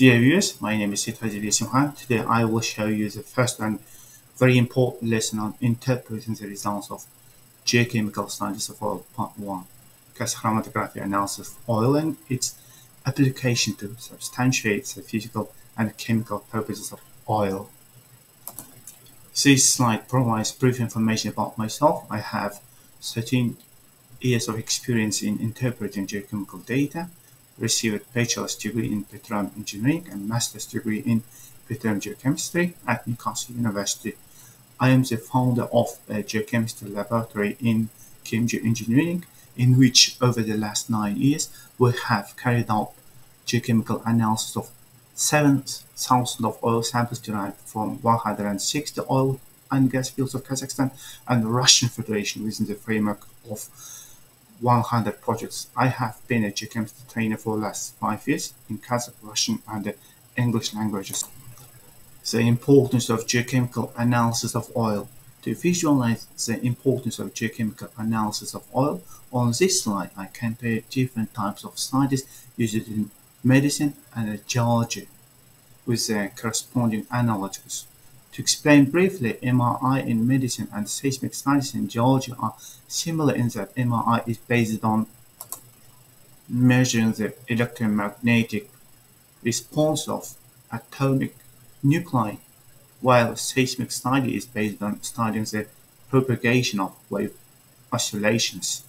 Dear viewers, my name is Seitkhaziyev Yessimkhan. Today I will show you the first and very important lesson on interpreting the results of geochemical studies of oil, part 1, gas chromatography analysis of oil and its application to substantiate the physical and chemical properties of oil. This slide provides brief information about myself. I have 13 years of experience in interpreting geochemical data received bachelor's degree in petroleum engineering and master's degree in petroleum geochemistry at Newcastle University. I am the founder of a geochemistry laboratory in Chem Engineering, in which over the last nine years we have carried out geochemical analysis of 7,000 of oil samples derived from 160 oil and gas fields of Kazakhstan and the Russian Federation within the framework of 100 projects. I have been a geochemistry trainer for the last five years in Kazakh, Russian, and English languages. The importance of geochemical analysis of oil. To visualize the importance of geochemical analysis of oil, on this slide I compare different types of studies used in medicine and geology with their corresponding analogs. To explain briefly, MRI in medicine and seismic studies in geology are similar in that MRI is based on measuring the electromagnetic response of atomic nuclei, while seismic study is based on studying the propagation of wave oscillations.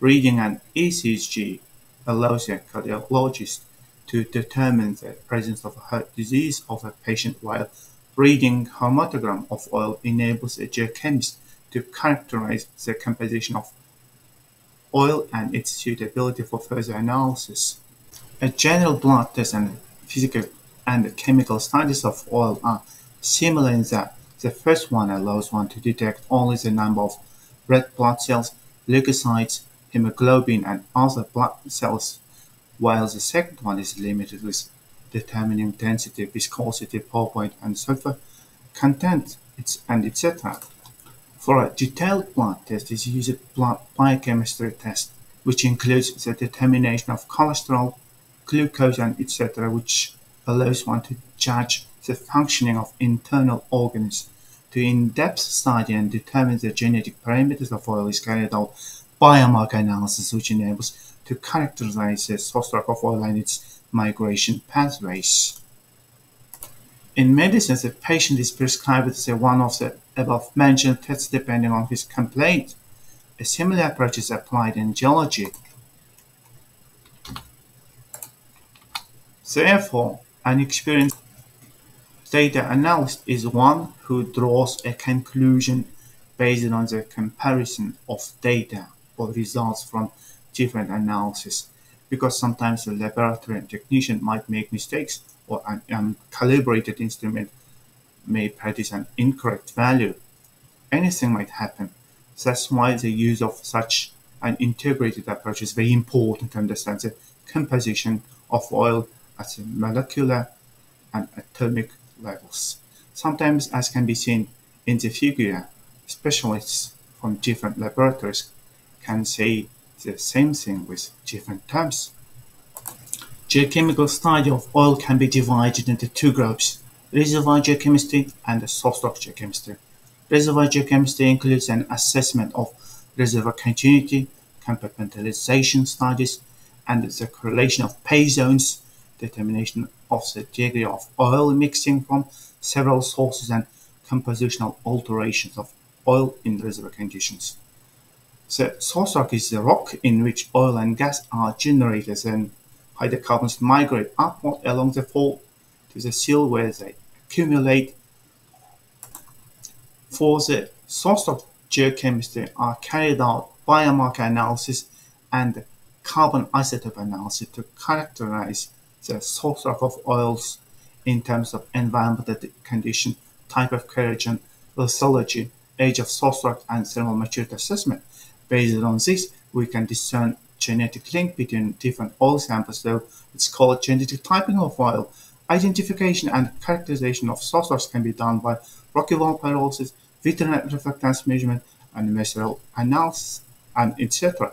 Reading an ECG allows a cardiologist to determine the presence of heart disease of a patient while Reading chromatogram of oil enables a geochemist to characterize the composition of oil and its suitability for further analysis. A general blood test and physical and chemical studies of oil are similar in that the first one allows one to detect only the number of red blood cells, leukocytes, hemoglobin, and other blood cells, while the second one is limited with determining density, viscosity, pour point, and sulfur content, and etc. For a detailed blood test is used a blood biochemistry test, which includes the determination of cholesterol, glucose, and etc., which allows one to judge the functioning of internal organs. To in-depth study and determine the genetic parameters of oil is carried out biomarker analysis, which enables to characterize the source of oil and its migration pathways. In medicine, the patient is prescribed the one of the above-mentioned tests depending on his complaint. A similar approach is applied in geology. Therefore, an experienced data analyst is one who draws a conclusion based on the comparison of data or results from different analyses because sometimes the laboratory technician might make mistakes or an uncalibrated instrument may produce an incorrect value. Anything might happen. So That's why the use of such an integrated approach is very important to understand the composition of oil at the molecular and atomic levels. Sometimes, as can be seen in the figure, specialists from different laboratories can say the same thing with different terms. Geochemical study of oil can be divided into two groups, reservoir geochemistry and source rock geochemistry. Reservoir geochemistry includes an assessment of reservoir continuity, compartmentalization studies, and the correlation of pay zones, determination of the degree of oil mixing from several sources, and compositional alterations of oil in reservoir conditions. The source rock is the rock in which oil and gas are generated and hydrocarbons migrate upward along the fault to the seal where they accumulate. For the source rock geochemistry are carried out biomarker analysis and carbon isotope analysis to characterize the source rock of oils in terms of environmental condition, type of kerogen, lithology, age of source rock, and thermal maturity assessment. Based on this, we can discern genetic link between different oil samples, so it's called genetic typing of oil. Identification and characterization of source rocks can be done by Rock-Eval pyrolysis, vitrinite reflectance measurement, and maceral analysis, and etc.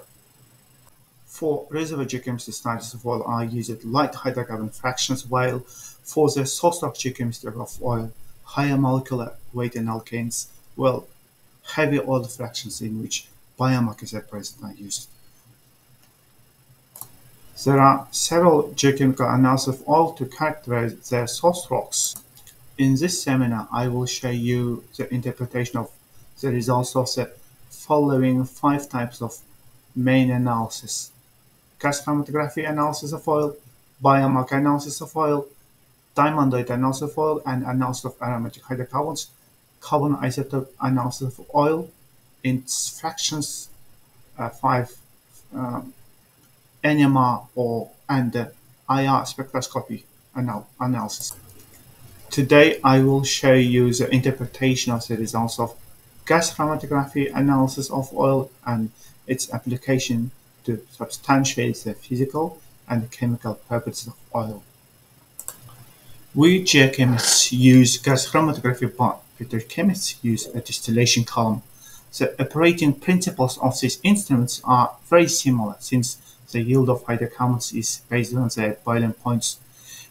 For reservoir geochemistry studies of oil, I used light hydrocarbon fractions, while for the source rock geochemistry of oil, higher molecular weight n-alkanes, well, heavy oil fractions in which biomarkers are present are used. There are several geochemical analyses of oil to characterize their source rocks. In this seminar, I will show you the interpretation of the results of the following five types of main analysis. Gas chromatography analysis of oil, biomarker analysis of oil, diamondoid analysis of oil, and analysis of aromatic hydrocarbons, carbon isotope analysis of oil, its fractions, uh, five um, NMR or and uh, IR spectroscopy anal analysis. Today I will show you the interpretation of the results of gas chromatography analysis of oil and its application to substantiate the physical and chemical properties of oil. We geochemists use gas chromatography but petrochemists use a distillation column. The operating principles of these instruments are very similar since the yield of hydrocarbons is based on the boiling points.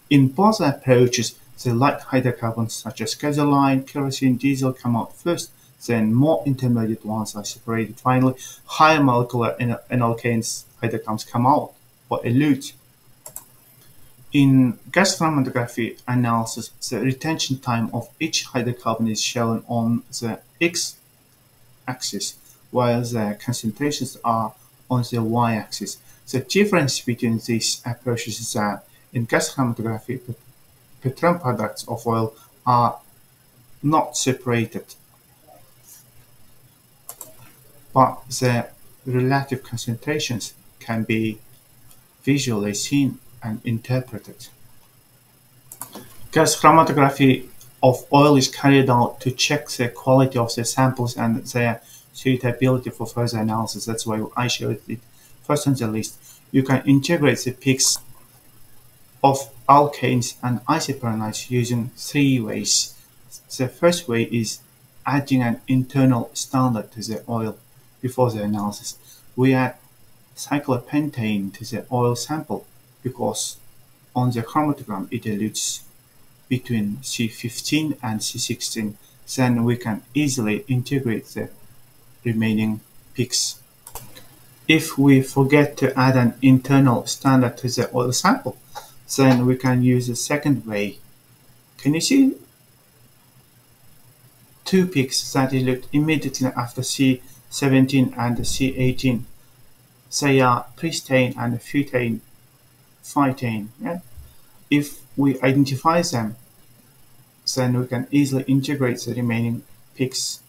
In both approaches, the light hydrocarbons such as gasoline, kerosene, diesel come out first, then more intermediate ones are separated. Finally, higher molecular and alkanes hydrocarbons come out or elute. In gas chromatography analysis, the retention time of each hydrocarbon is shown on the x-axis, while the concentrations are on the y-axis. The difference between these approaches is that in gas chromatography, petroleum products of oil are not separated, but the relative concentrations can be visually seen and interpreted. Gas chromatography of oil is carried out to check the quality of the samples and their suitability for further analysis. That's why I showed it first on the list, you can integrate the peaks of alkanes and isoprenoids using three ways. The first way is adding an internal standard to the oil before the analysis. We add cyclopentane to the oil sample because on the chromatogram it elutes between C15 and C16. Then we can easily integrate the remaining peaks if we forget to add an internal standard to the oil sample, then we can use the second way. Can you see two peaks that elute immediately after C17 and C18? They are pristane and futane, phytane. Yeah? If we identify them, then we can easily integrate the remaining peaks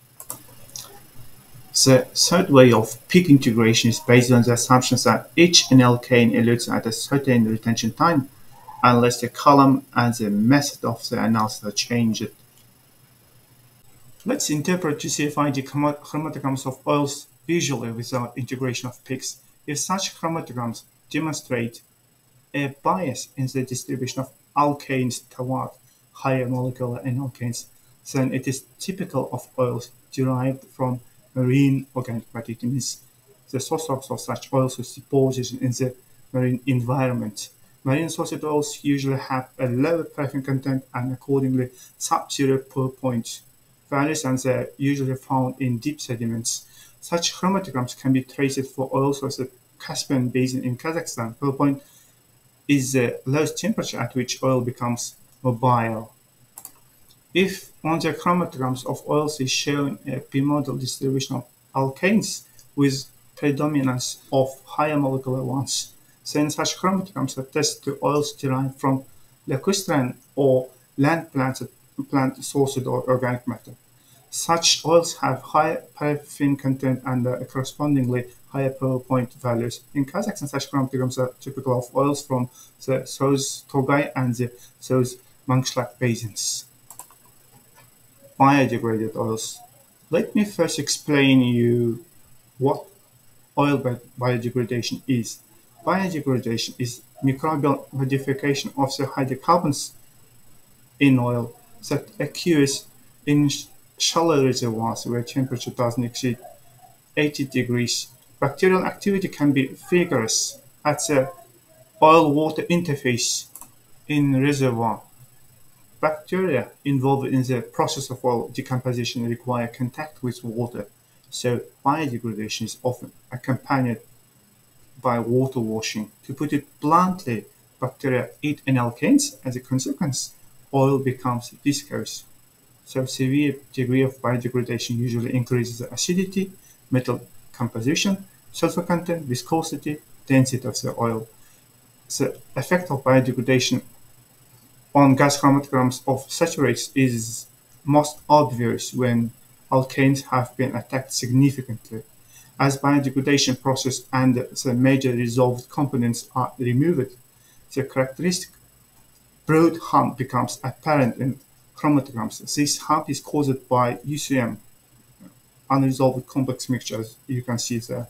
the third way of peak integration is based on the assumption that each alkane elutes at a certain retention time unless the column and the method of the analysis are changed. Let's interpret GCFID chromatograms of oils visually without integration of peaks. If such chromatograms demonstrate a bias in the distribution of alkanes toward higher molecular n-alkanes, then it is typical of oils derived from marine organic matter. It means the source of such oils is deposited in the marine environment. Marine sourced oils usually have a lower paraffin content and accordingly sub-zero pour point values and they're usually found in deep sediments. Such chromatograms can be traced for oils of the Caspian Basin in Kazakhstan. Pour point is the lowest temperature at which oil becomes mobile. If on the chromatograms of oils is shown a bimodal distribution of alkanes with predominance of higher molecular ones, then such chromatograms attest to oils derived from lacustrine or land plant, plant sourced organic matter. Such oils have higher paraffin content and uh, correspondingly higher pour point values. In Kazakhstan, such chromatograms are typical of oils from the South Turgay and the South Mangyshlak basins biodegraded oils. Let me first explain you what oil biodegradation is. Biodegradation is microbial modification of the hydrocarbons in oil that occurs in shallow reservoirs where temperature doesn't exceed 80 degrees. Bacterial activity can be vigorous at the oil-water interface in reservoir. Bacteria involved in the process of oil decomposition require contact with water, so biodegradation is often accompanied by water washing. To put it bluntly, bacteria eat alkanes. As a consequence, oil becomes viscous. So severe degree of biodegradation usually increases the acidity, metal composition, sulfur content, viscosity, density of the oil. The effect of biodegradation on gas chromatograms of saturates is most obvious when alkanes have been attacked significantly. As biodegradation process and the major resolved components are removed, the characteristic broad hump becomes apparent in chromatograms. This hump is caused by UCM, unresolved complex mixtures, you can see there.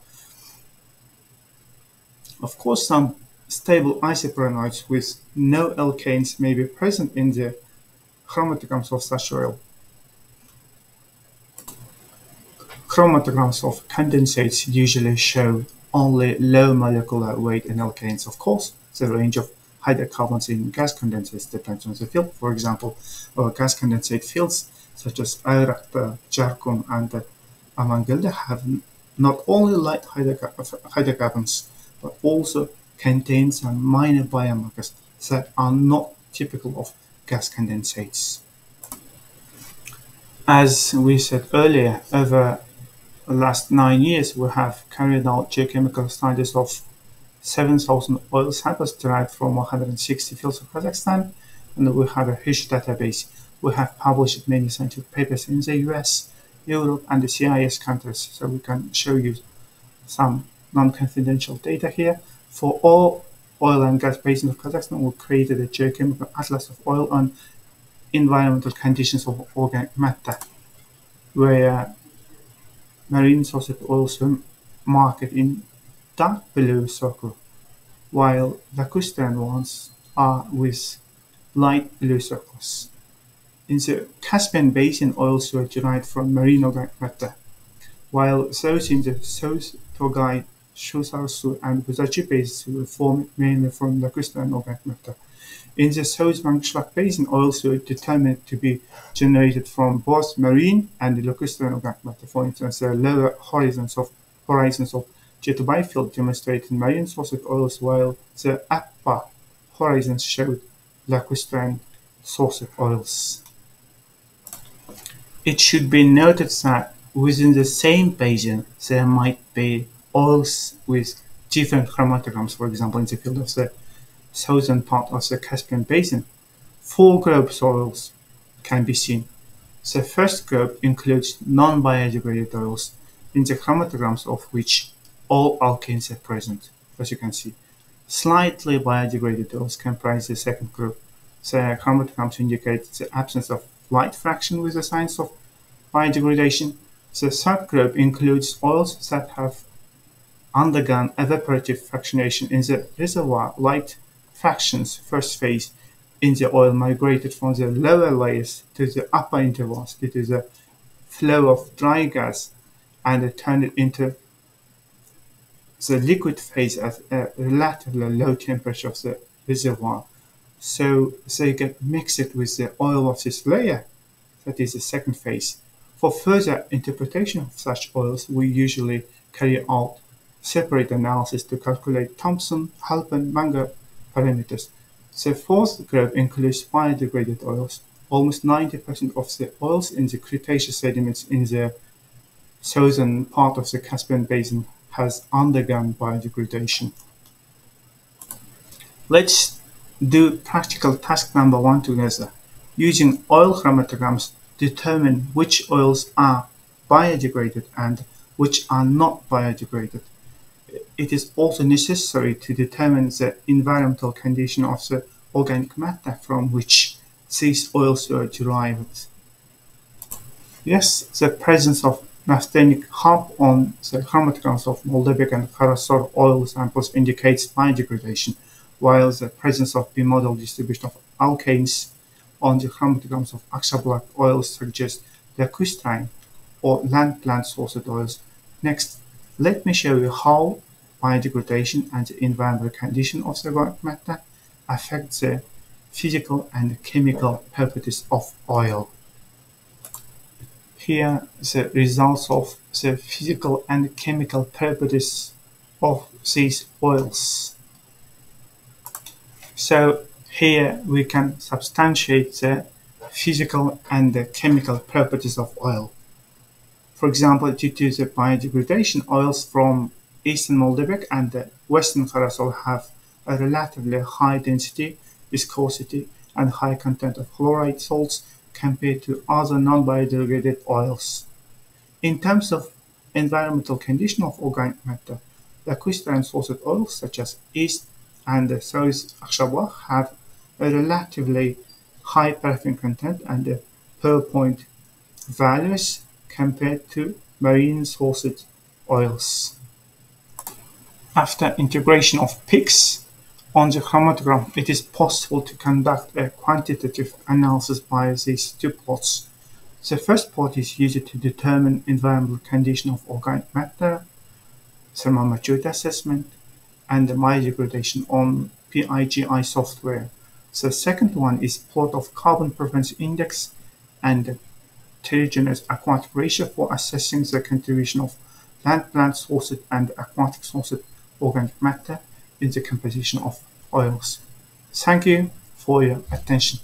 Of course, some stable isoprenoids with no alkanes may be present in the chromatograms of such oil. Chromatograms of condensates usually show only low molecular weight n-alkanes. Of course, the range of hydrocarbons in gas condensates depends on the field. For example, our gas condensate fields such as Airakty, Zharkum, and Amangeldy have not only light hydrocarbons but also contain some minor biomarkers that are not typical of gas condensates. As we said earlier, over the last nine years, we have carried out geochemical studies of 7,000 oil samples derived from 160 fields of Kazakhstan, and we have a huge database. We have published many scientific papers in the US, Europe, and the CIS countries, so we can show you some non-confidential data here. For all oil and gas basins of Kazakhstan, we created a geochemical atlas of oil and environmental conditions of organic matter, where marine sourced oils were marked in dark blue circle, while lacustrine ones are with light blue circles. In the Caspian Basin, oils were derived from marine organic matter, while those in the South Turgay Chu-Sarysu and Buzachi basins were formed mainly from lacustrine organic matter. In the South Mangyshlak Basin, oils were determined to be generated from both marine and lacustrine organic matter. For instance, the lower horizons of horizons of Jet field demonstrated marine source sourced oils while the upper horizons showed lacustrine source sourced oils. It should be noted that within the same basin there might be oils with different chromatograms, for example, in the field of the southern part of the Caspian Basin. Four groups of oils can be seen. The first group includes non-biodegraded oils, in the chromatograms of which all alkanes are present, as you can see. Slightly biodegraded oils comprise the second group. The chromatograms indicate the absence of light fraction with the signs of biodegradation. The third group includes oils that have undergone evaporative fractionation in the reservoir. Light fractions first phase in the oil migrated from the lower layers to the upper intervals due to the flow of dry gas and turned into the liquid phase at a relatively low temperature of the reservoir. So they get mixed with the oil of this layer. That is the second phase. For further interpretation of such oils, we usually carry out separate analysis to calculate Thompson, Halpern, Mango parameters. The fourth group includes biodegraded oils. Almost 90% of the oils in the Cretaceous sediments in the southern part of the Caspian Basin has undergone biodegradation. Let's do practical task number one together. Using oil chromatograms, determine which oils are biodegraded and which are not biodegraded. It is also necessary to determine the environmental condition of the organic matter from which these oils were derived. Yes, the presence of Naphthenic hump on the chromatograms of Moldabek and Karasor oil samples indicates biodegradation, while the presence of bimodal distribution of alkanes on the chromatograms of Akshabulak oils suggests lacustrine or land plant sourced oils. Next, let me show you how biodegradation and the environmental condition of the organic matter affect the physical and chemical properties of oil. Here, the results of the physical and chemical properties of these oils. So here we can substantiate the physical and the chemical properties of oil. For example, due to the biodegradation, oils from eastern Moldabek and the western Karasor have a relatively high density, viscosity, and high content of chloride salts compared to other non-biodegraded oils. In terms of environmental condition of organic matter, the lacustrine sourced oils such as East and South Akshabulak have a relatively high paraffin content and pour point values compared to marine sourced oils. After integration of peaks on the chromatogram, it is possible to conduct a quantitative analysis by these two plots. The first plot is used to determine environmental condition of organic matter, thermal maturity assessment, and the biodegradation on PIGI software. The second one is plot of carbon preference index and terrigenous aquatic ratio for assessing the contribution of land-plant sourced and aquatic sourced organic matter in the composition of oils. Thank you for your attention.